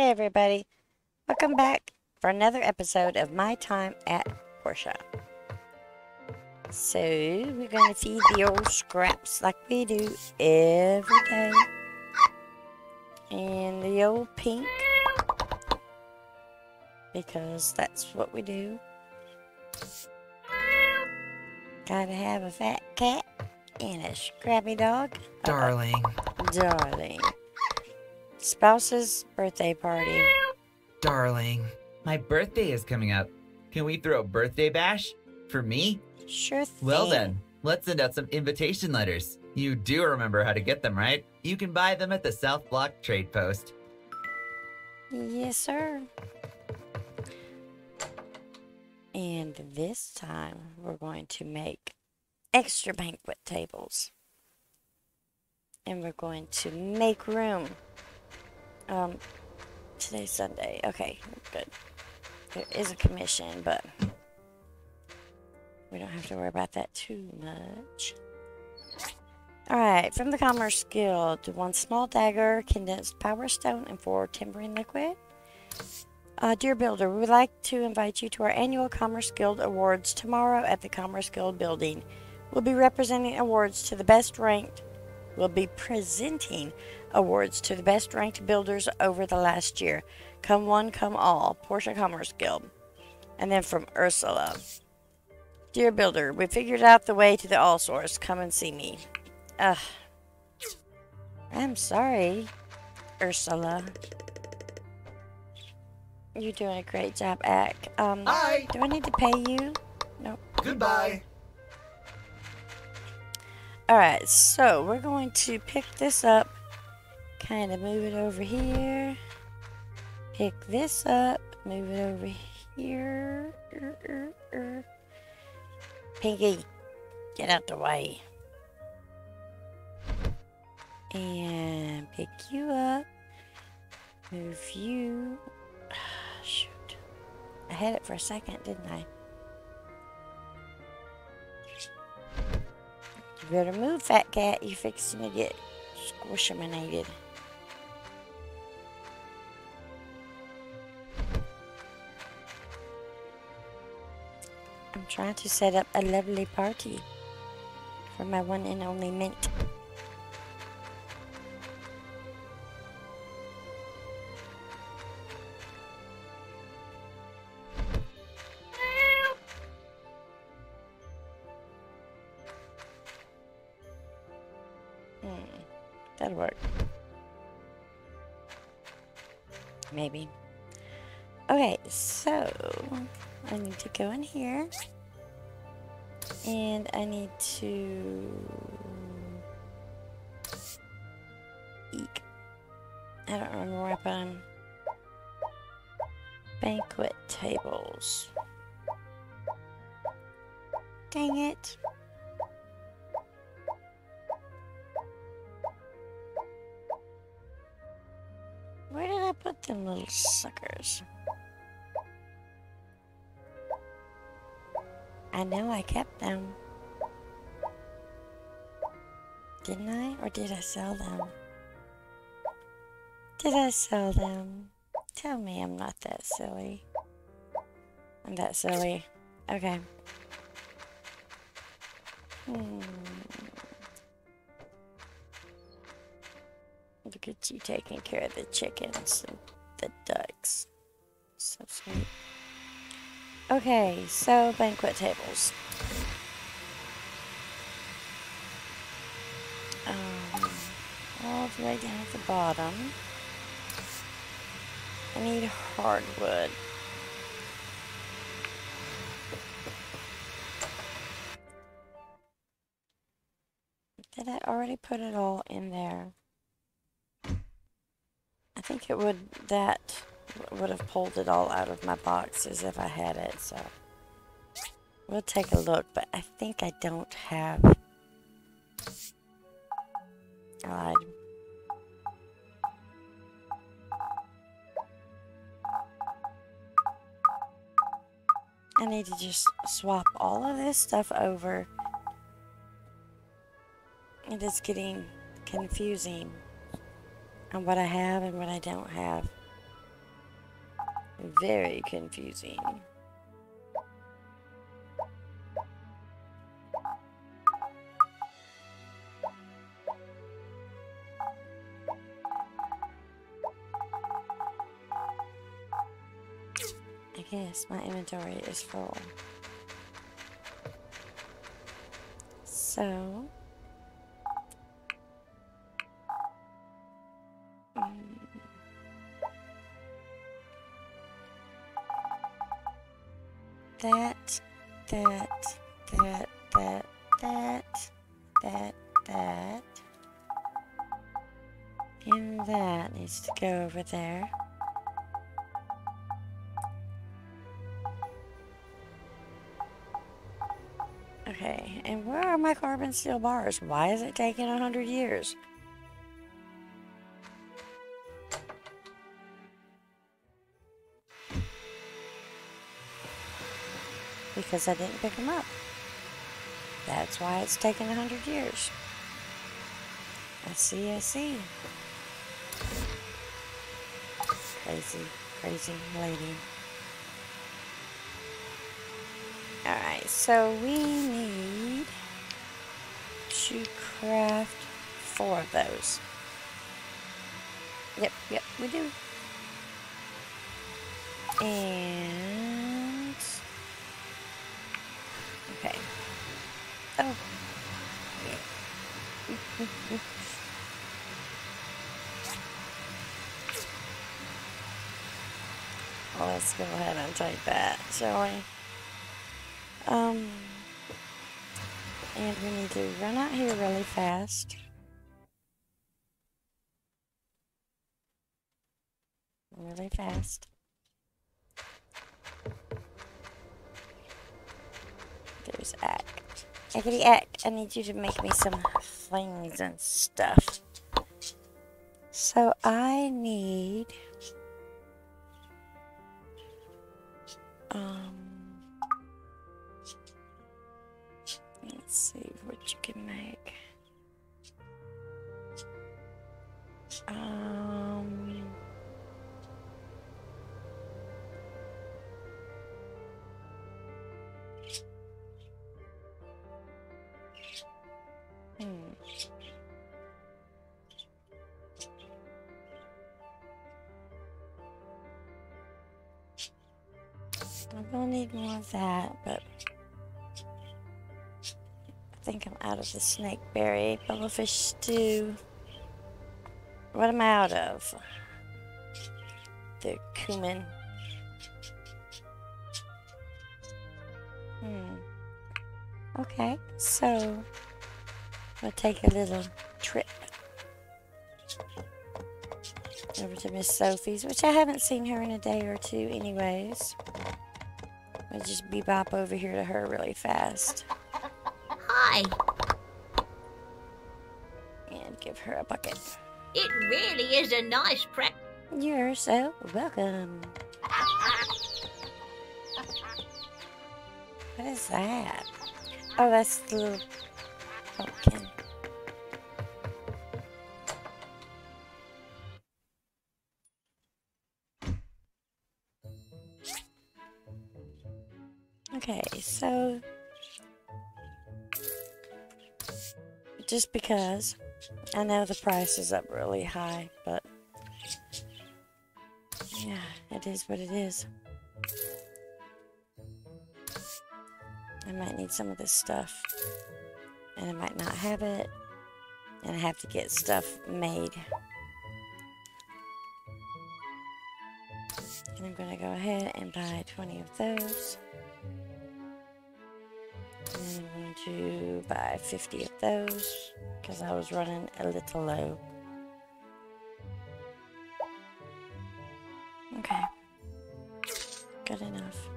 Hey everybody, welcome back for another episode of My Time at Portia. So, we're going to feed the old scraps like we do every day. And the old pink, because that's what we do. Gotta have a fat cat and a scrappy dog. Darling. Darling. Spouse's birthday party. Darling. My birthday is coming up. Can we throw a birthday bash? For me? Sure thing. Well then, let's send out some invitation letters. You do remember how to get them, right? You can buy them at the South Block Trade Post. Yes, sir. And this time we're going to make extra banquet tables. And we're going to make room. Um, today's Sunday. Okay, good. There is a commission, but we don't have to worry about that too much. Alright, from the Commerce Guild, one small dagger, condensed power stone, and four timbering liquid. Uh, dear Builder, we would like to invite you to our annual Commerce Guild Awards tomorrow at the Commerce Guild building. We'll be representing awards to the best ranked. We'll be presenting awards to the best ranked builders over the last year. Come one, come all. Portia Commerce Guild. And then from Ursula. Dear Builder, we figured out the way to the All Source. Come and see me. Ugh. I'm sorry, Ursula. You're doing a great job, Ack. Um, Hi. do I need to pay you? Nope. Goodbye. Alright, so we're going to pick this up, kind of move it over here, pick this up, move it over here. Er, er, er. Pinky, get out the way. And pick you up, move you. Shoot. I had it for a second, didn't I? Better move, fat cat. You're fixing to get squishaminated. I'm trying to set up a lovely party for my one and only mint. That'll work. Maybe. Okay, so I need to go in here. And I need to eek. I don't remember where I put. Banquet tables. Dang it. Them little suckers? I know I kept them. Didn't I? Or did I sell them? Did I sell them? Tell me I'm not that silly. I'm that silly. Okay. Hmm. Look at you taking care of the chickens Okay, so banquet tables. Um, all the way down at the bottom. I need hardwood. Did I already put it all in there? I think it would, that would have pulled it all out of my boxes if I had it, so. We'll take a look, but I think I don't have. God. I need to just swap all of this stuff over. It is getting confusing on what I have and what I don't have. Very confusing. I guess my inventory is full. So, that, that, that, that, that, that, that, and that needs to go over there. Okay, and where are my carbon steel bars? Why is it taking a hundred years? Because I didn't pick them up. That's why it's taken a hundred years. I see, I see. Crazy, crazy lady. Alright, so we need to craft four of those. Yep, yep, we do. And okay. Let's go ahead and take that, shall we? Um, and we need to run out here really fast. Really fast. There's Act. Ackety Act, I need you to make me some things and stuff. So I need... the snakeberry bubblefish stew. What am I out of? The cumin. Hmm. Okay, so we'll take a little trip over to Miss Sophie's, which I haven't seen her in a day or two, anyways. I'll just bebop over here to her really fast. Hi. Her a bucket. It really is a nice practice. You're so welcome. What is that? Oh, that's the little pumpkin. Okay, so just because I know the price is up really high, but yeah, it is what it is. I might need some of this stuff, and I might not have it, and I have to get stuff made. And I'm gonna go ahead and buy 20 of those. To buy 50 of those because I was running a little low. Okay. Good enough.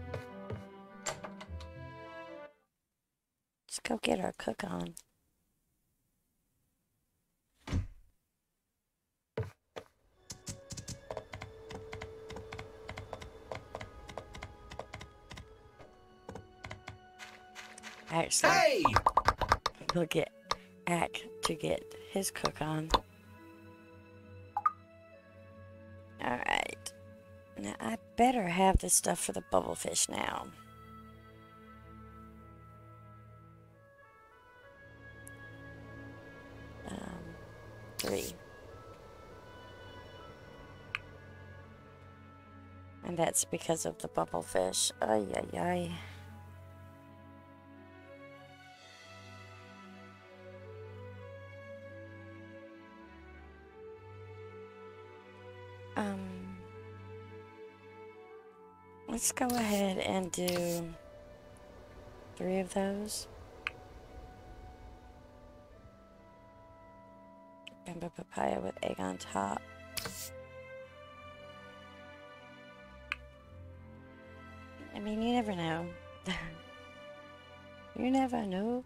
Let's go get our cook on. Actually, Hey! we'll get Ack to get his cook on. Alright. Now, I better have this stuff for the bubblefish now. Um, three. And that's because of the bubblefish. Ay, ay, ay. Let's go ahead and do three of those. Bamboo papaya with egg on top. I mean, you never know. you never know.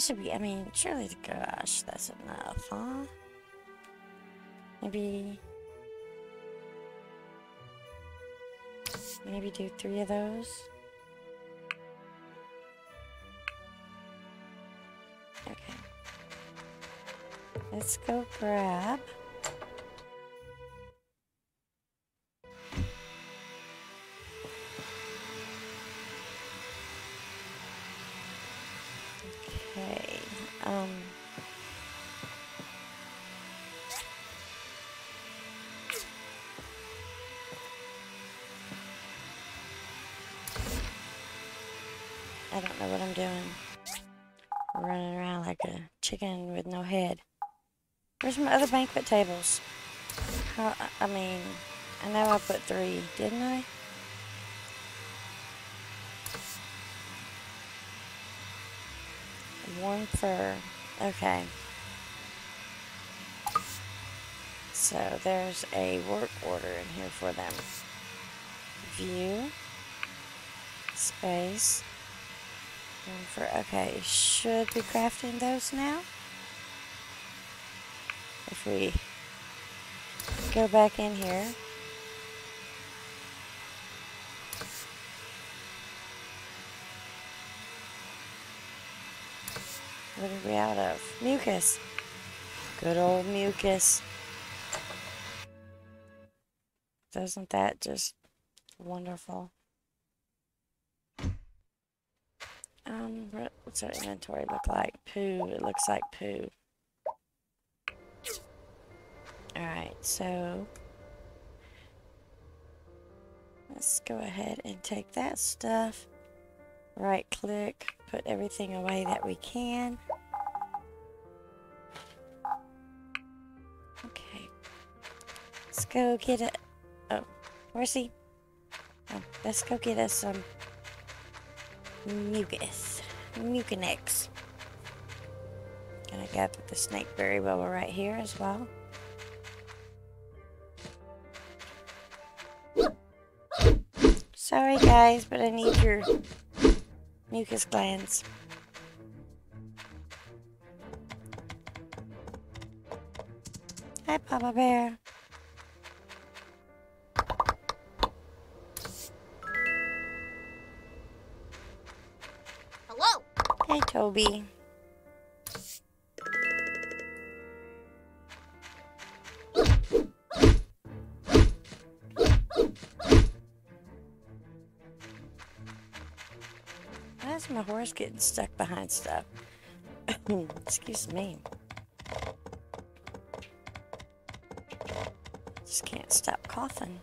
Should be, I mean, surely, the gosh, that's enough, huh? Maybe. Maybe do three of those. Okay. Let's go grab. Doing. Running around like a chicken with no head. Where's my other banquet tables? I mean, I know I put three, didn't I? One for, okay. So there's a work order in here for them. View, space, one for, okay, should be crafting those now. If we go back in here. What are we out of? Mucus. Good old mucus. Doesn't that just wonderful? Um, what's our inventory look like? Poo. It looks like poo. Alright, so let's go ahead and take that stuff. Right click, put everything away that we can. Okay. Let's go get it. Oh, where's he? Oh, let's go get us some mucus. Mucinex. Gonna go put the snakeberry bubble right here as well. Sorry guys, but I need your mucus glands. Hi, Papa Bear. Toby. Why is my horse getting stuck behind stuff? Excuse me. Just can't stop coughing.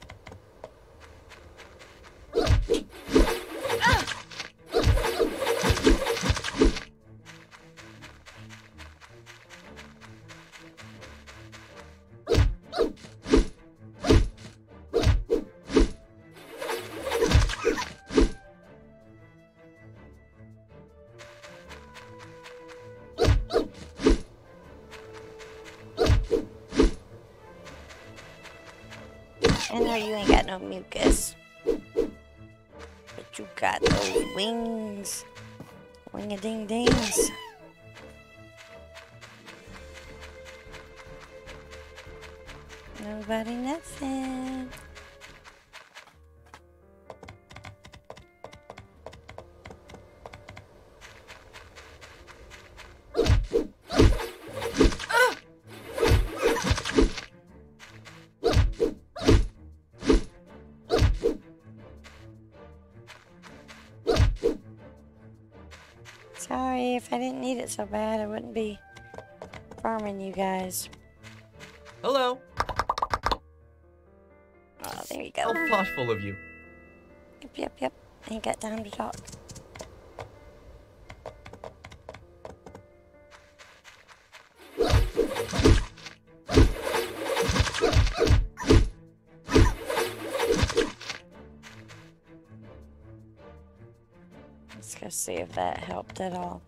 You ain't got no mucus. But you got those wings. Wing a ding dings. Nobody nothing. Bad, I wouldn't be farming you guys. Hello. Oh, there you go. How thoughtful of you. Yep, yep, yep. Ain't got time to talk. Let's go see if that helped at all.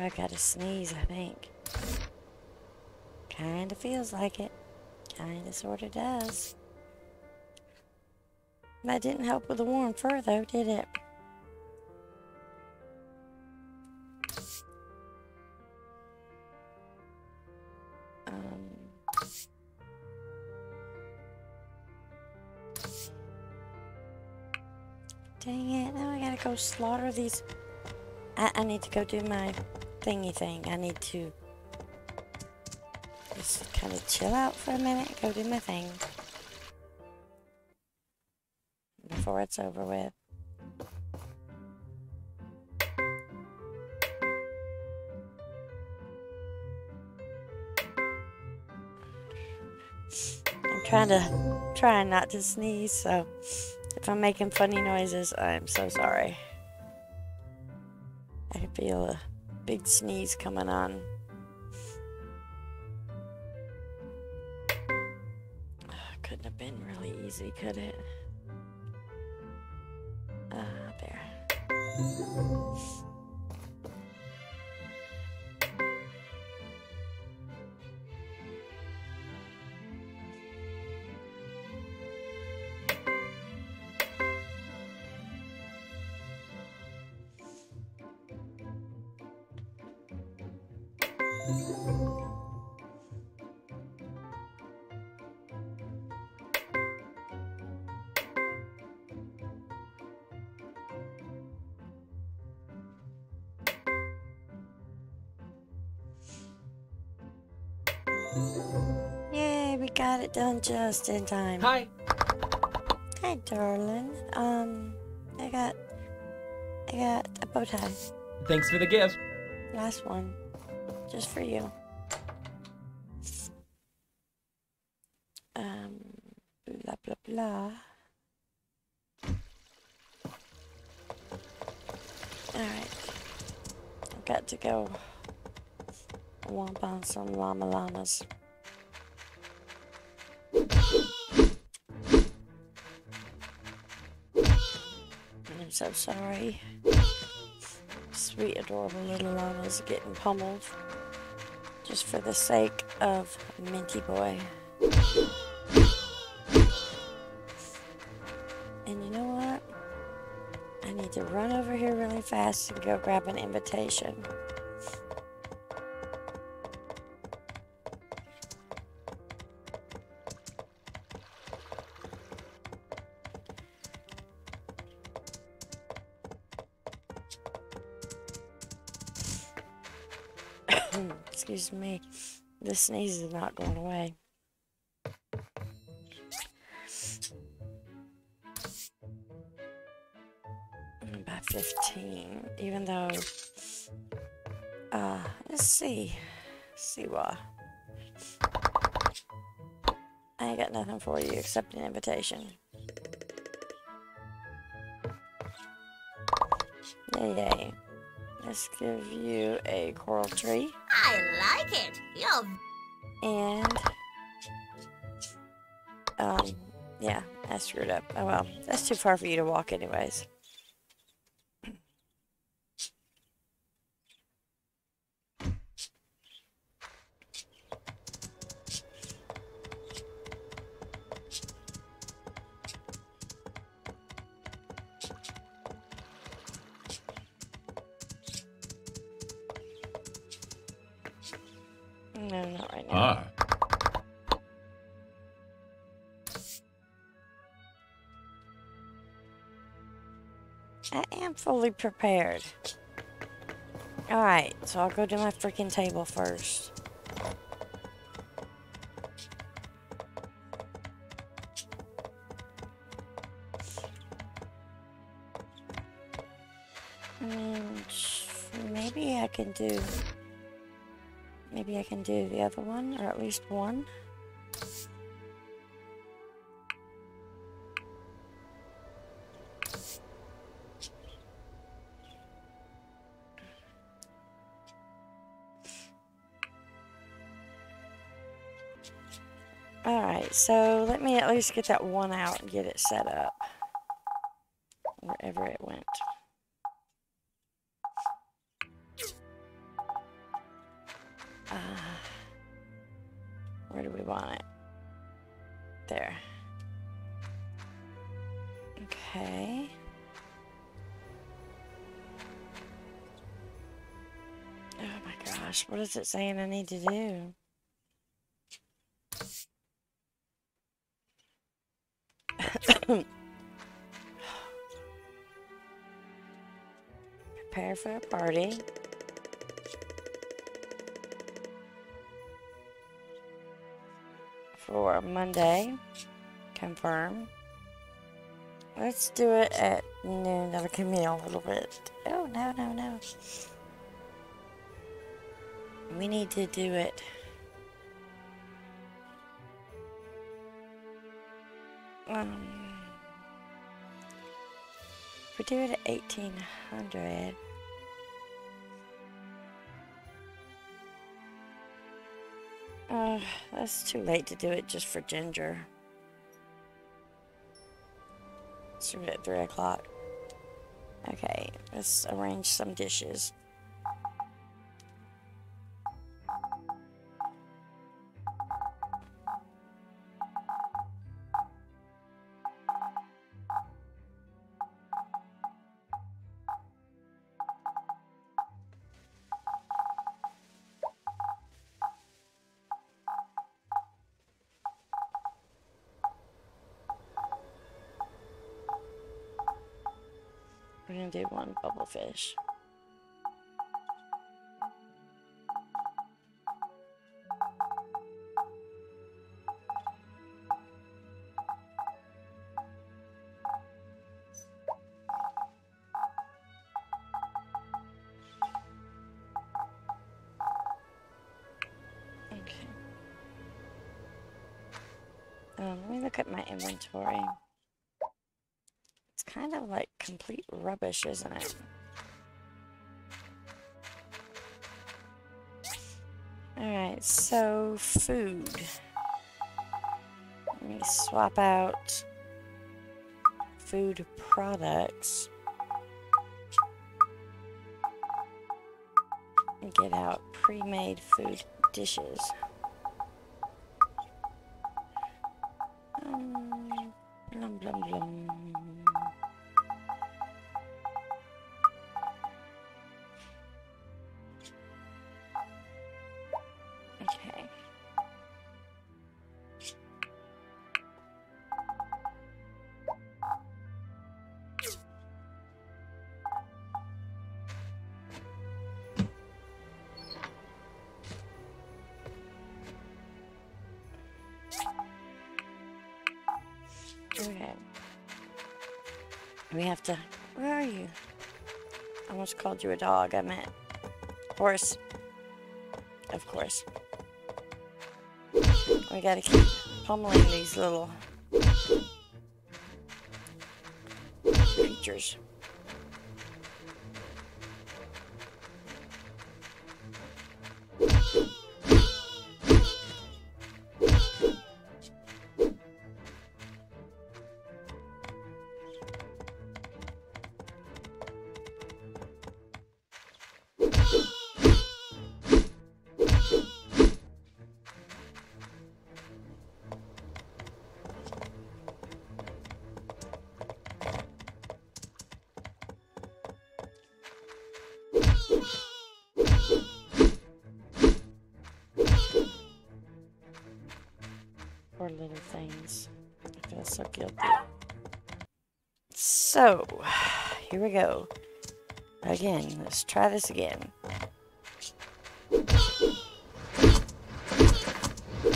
I gotta sneeze, I think. Kinda feels like it. Kinda sorta does. That didn't help with the warm fur though, did it? Um, dang it, now I gotta go slaughter these. I, I need to go do my thingy thing. I need to just kind of chill out for a minute, go do my thing before it's over with. I'm trying to trying not to sneeze, so if I'm making funny noises, I'm so sorry. I feel a big sneeze coming on. Couldn't have been really easy, could it? Ah, there. Got it done just in time. Hi. Hi, darling. Um, I got, I got a bow tie. Thanks for the gift. Last one, just for you. Um, blah blah blah. All right, I've got to go womp on some llama llamas. So sorry. Sweet, adorable little llamas getting pummeled just for the sake of Minty Boy. And you know what? I need to run over here really fast and go grab an invitation. The sneeze is not going away. About 15, even though, uh, let's see, see what. I ain't got nothing for you except an invitation. Yay. Let's give you a coral tree. I like it. You're And um yeah, I screwed up. Oh well. That's too far for you to walk anyways. No, not right now. Ah, I am fully prepared. Alright, so I'll go to my freaking table first. maybe I can do. Maybe I can do the other one, or at least one. Alright, so let me at least get that one out and get it set up. Wherever it went. What is it saying I need to do? Prepare for a party. For Monday. Confirm. Let's do it at noon. That'll give me a little bit. Oh, no, no, no. We need to do it. Um, if we do it at 1800. Uh, that's too late to do it just for Ginger. Let's do it at 3 o'clock. Okay, let's arrange some dishes. One bubble fish. Okay. Um, let me look at my inventory. It's kind of like complete rubbish, isn't it? Alright, so food. Let me swap out food products. And get out pre-made food dishes. Called you a dog. I meant horse. Of course. We gotta keep pummeling these little creatures. So, here we go. Again, let's try this again.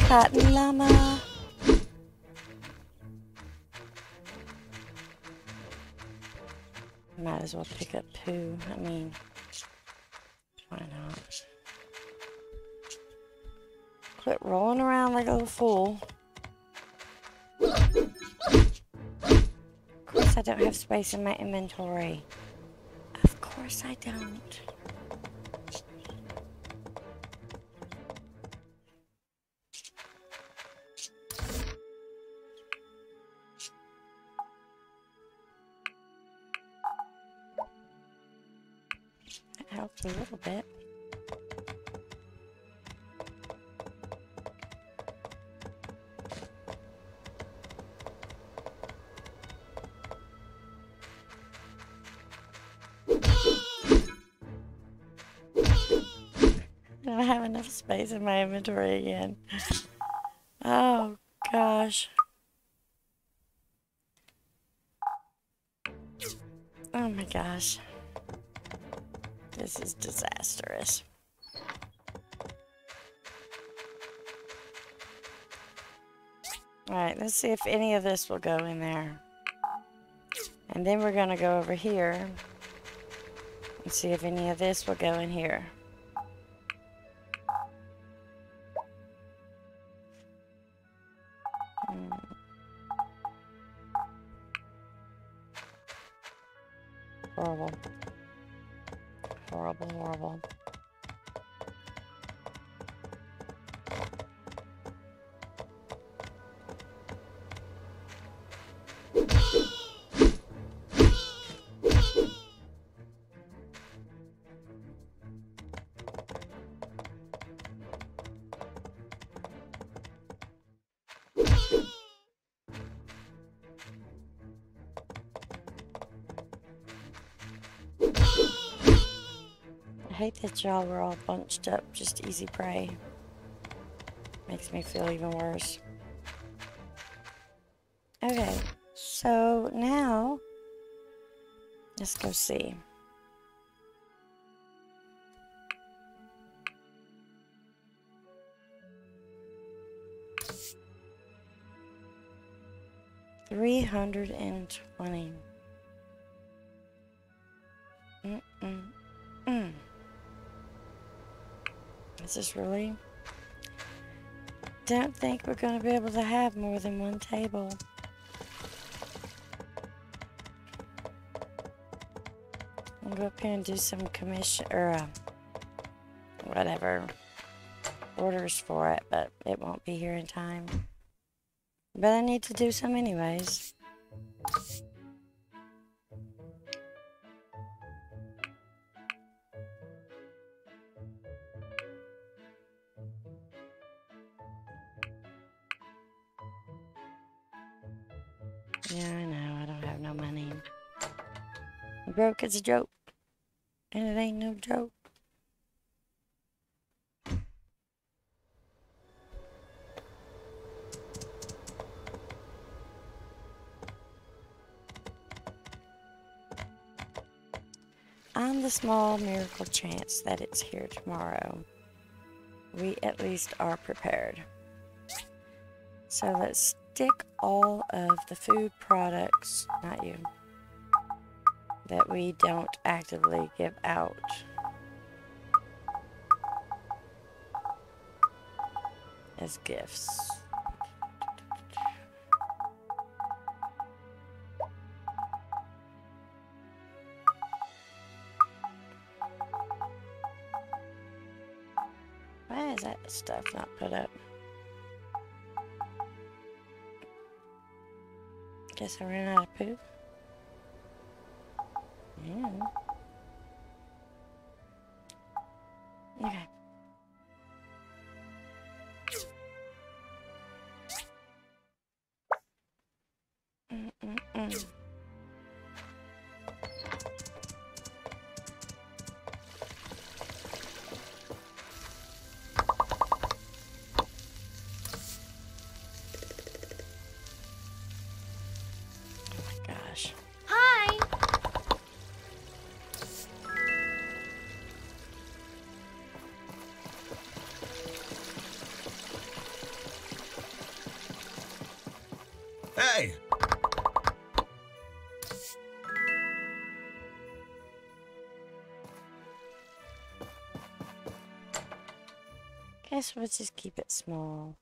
Cotton llama. Might as well pick up poo. I mean, why not? Quit rolling around like a little fool. I don't have space in my inventory. Of course I don't. Helps a little bit. In my inventory again. Oh gosh. Oh my gosh. This is disastrous. Alright, let's see if any of this will go in there. And then we're gonna go over here and see if any of this will go in here. I hate that y'all were all bunched up, just easy prey. Makes me feel even worse. Okay, so now let's go see. Three hundred and twenty. Mm-mm. Mm. Is this really? Don't think we're going to be able to have more than one table. Up here and do some commission or uh, whatever orders for it, but it won't be here in time. But I need to do some anyways. Yeah, I know. I don't have no money. Broke is a joke. And it ain't no joke. On the small miracle chance that it's here tomorrow, we at least are prepared. So let's stick all of the food products, not you, that we don't actively give out. As gifts. Why is that stuff not put up? Guess I ran out of poop. Yeah. We'll just keep it small.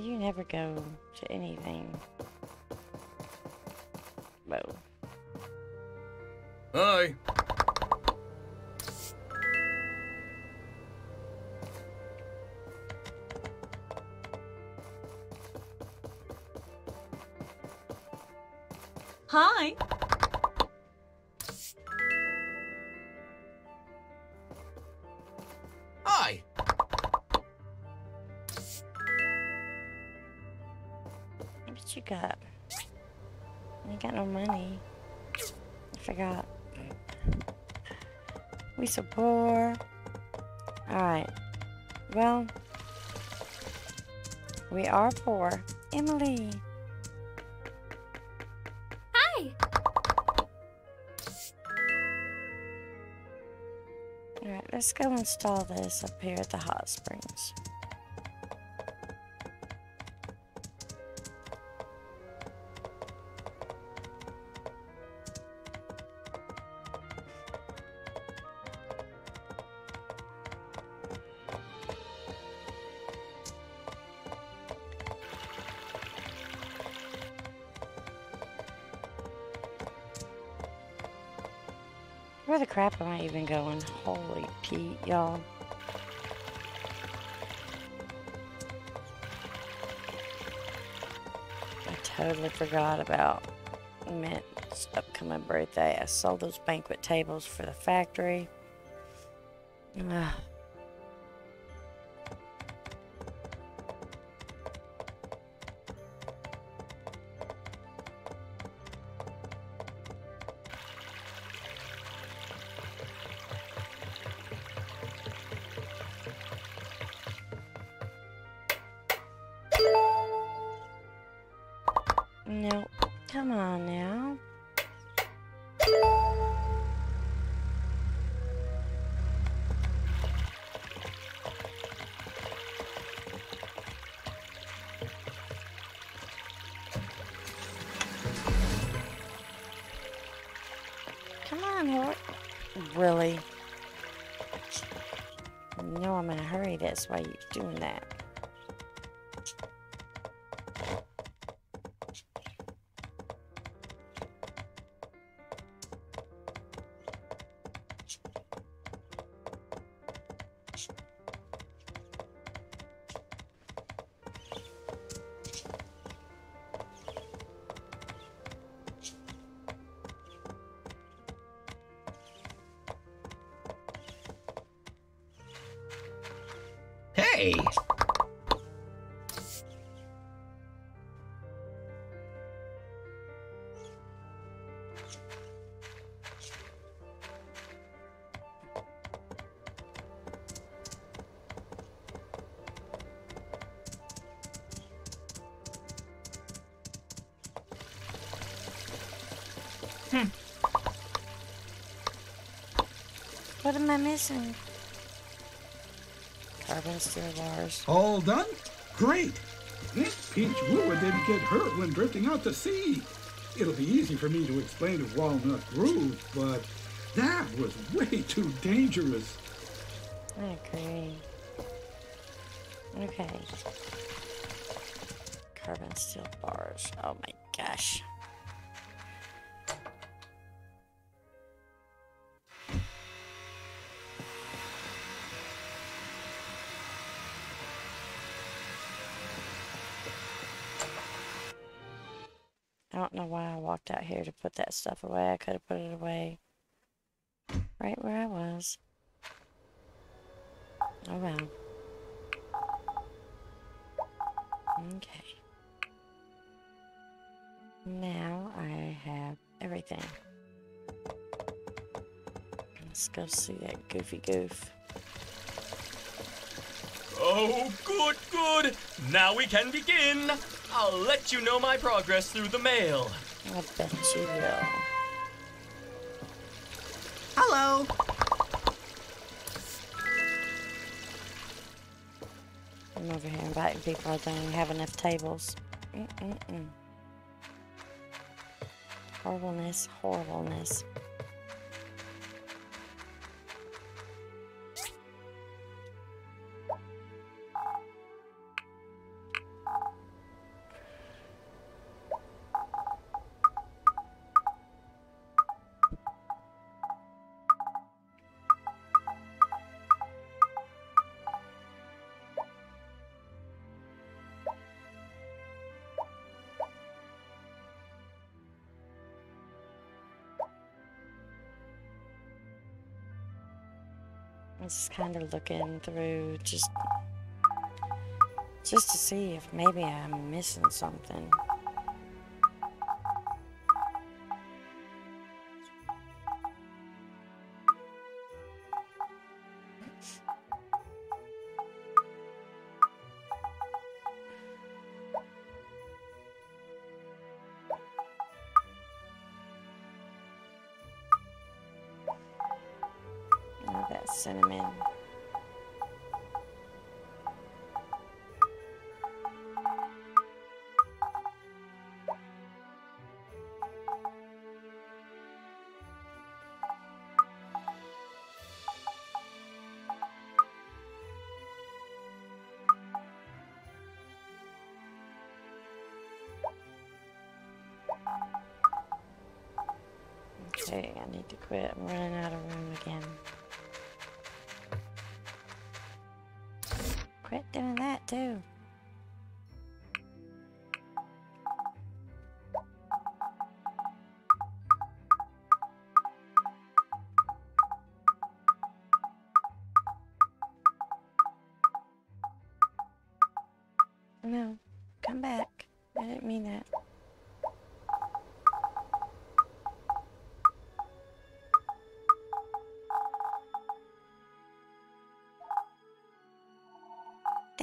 You never go to anything. Whoa. Hi. Hi! Hi. So poor. Alright. Well, we are poor. Emily. Hi! Alright, let's go install this up here at the hot springs. Crap am I even going? Holy Pete, y'all. I totally forgot about Mint's upcoming birthday. I sold those banquet tables for the factory. Ugh. That's why you're doing that. Hey! What am I missing? Carbon steel bars. All done? Great. This peach wooer didn't get hurt when drifting out to sea. It'll be easy for me to explain to Walnut Grove, but that was way too dangerous. I agree. Okay. Carbon steel bars. Oh my gosh. Here to put that stuff away. I could have put it away right where I was. Oh well. Okay. Now I have everything. Let's go see that goofy goof. Oh, good, good. Now we can begin. I'll let you know my progress through the mail. I bet you will. Hello. I'm over here inviting people. I don't even have enough tables. Mm-mm-mm. Horribleness, horribleness. Just kind of looking through just just to see if maybe I'm missing something. That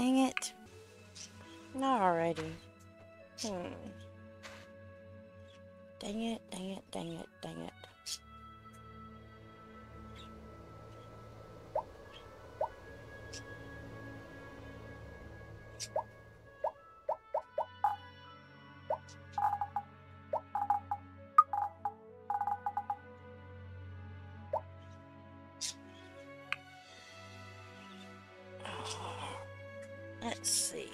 Dang it. Not already. Hmm. Dang it, Let's see.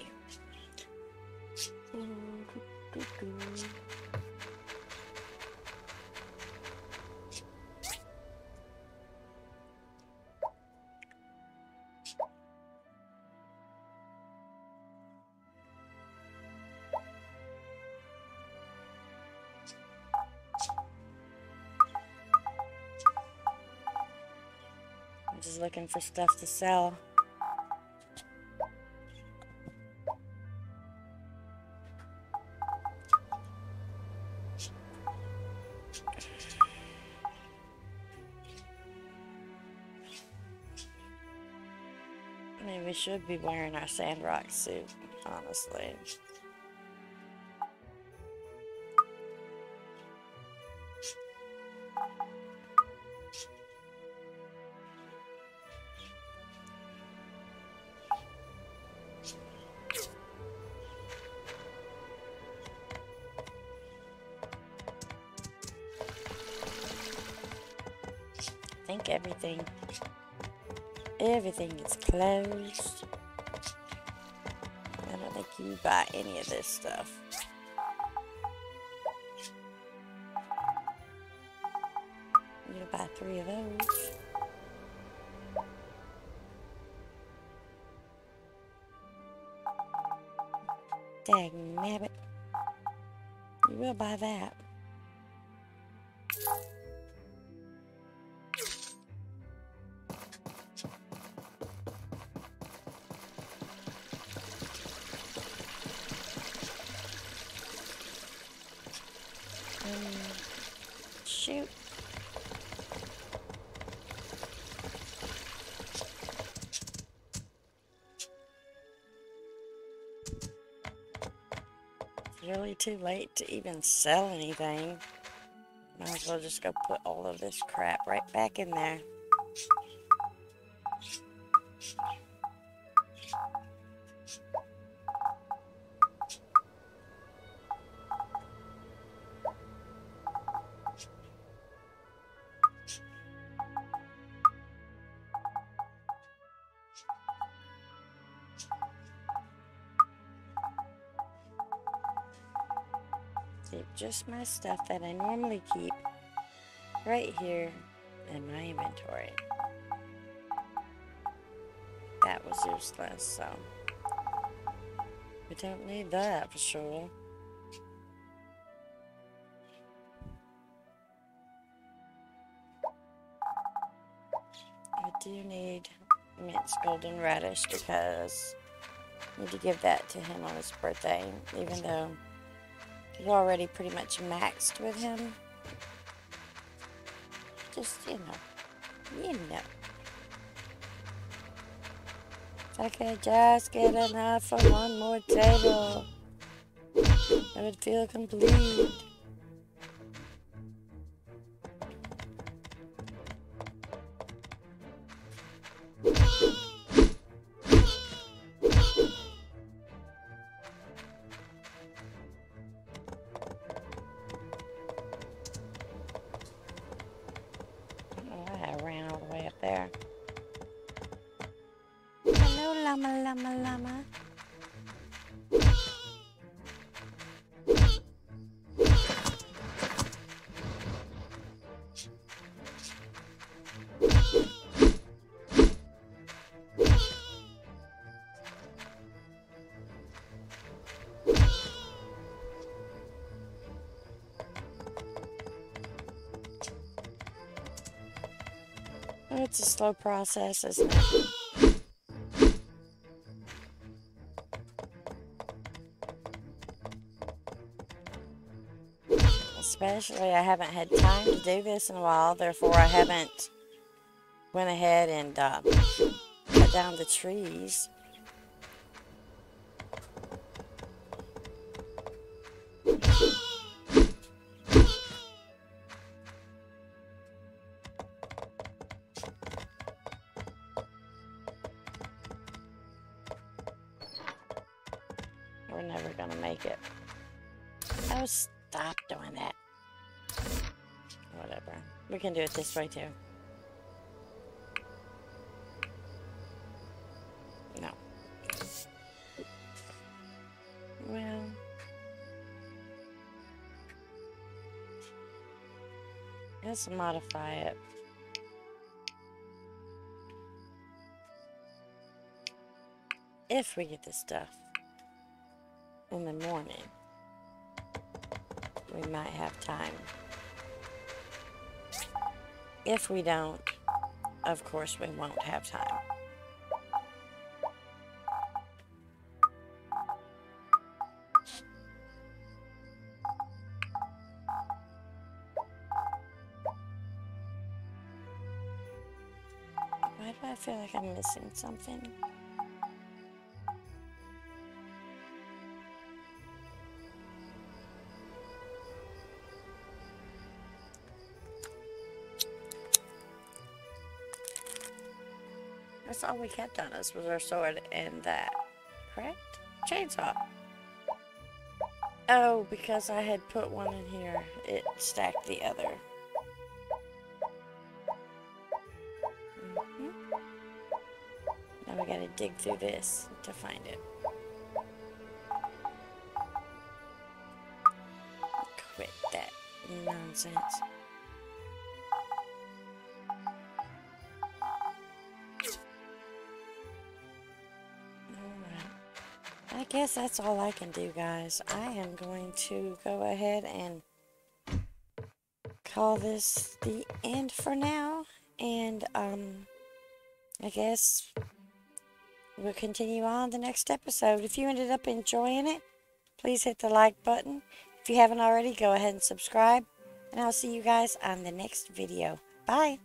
I'm just looking for stuff to sell. Should be wearing our Sandrock suit, honestly. I think everything Everything is closed. Buy any of this stuff. You gonna buy three of those. Dang nabbit. You will buy that. Too late to even sell anything. Might as well just go put all of this crap right back in there. My stuff that I normally keep right here in my inventory. That was useless, so we don't need that for sure. I do need minced golden radish because I need to give that to him on his birthday, even though we're already pretty much maxed with him. Just, you know, you know. If I could just get enough for one more table, I would feel complete. It's a slow process, isn't it? Especially, I haven't had time to do this in a while, therefore I haven't went ahead and uh, cut down the trees. Can do it this way too. No. Well. Let's modify it. If we get this stuff in the morning, we might have time. If we don't, of course, we won't have time. Why do I feel like I'm missing something? We kept on us was our sword and that, correct? Chainsaw. Oh, because I had put one in here, it stacked the other. Mhm. Now we gotta dig through this to find it. Quit that nonsense. Guess that's all I can do, guys. I am going to go ahead and call this the end for now. And, um, I guess we'll continue on the next episode. If you ended up enjoying it, please hit the like button. If you haven't already, go ahead and subscribe. And I'll see you guys on the next video. Bye.